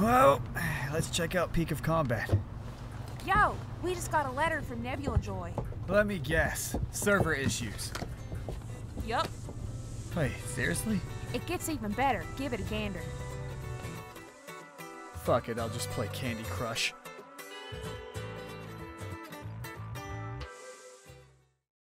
Well, let's check out Peak of Combat. Yo, we just got a letter from NebulaJoy. Let me guess. Server issues. Yup. Wait, seriously? It gets even better. Give it a gander. Fuck it, I'll just play Candy Crush.